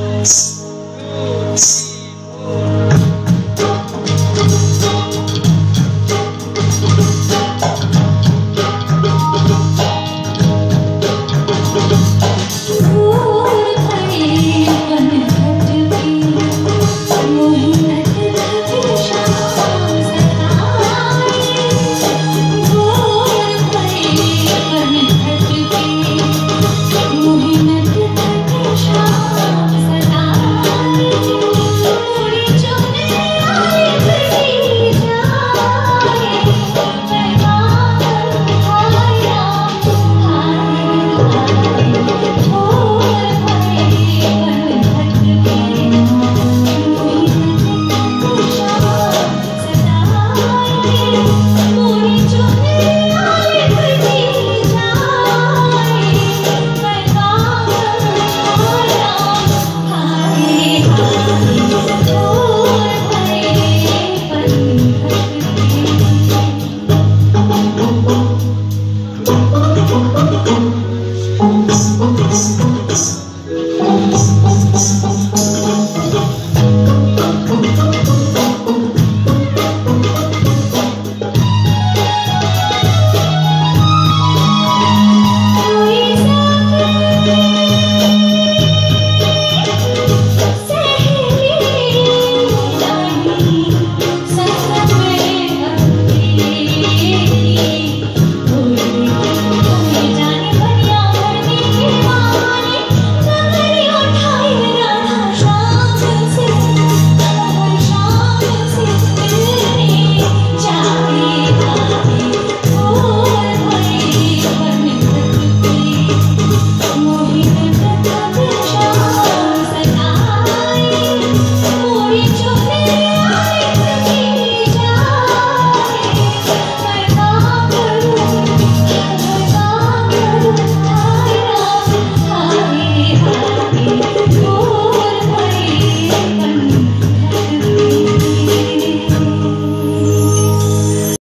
Thanks. tum, tum.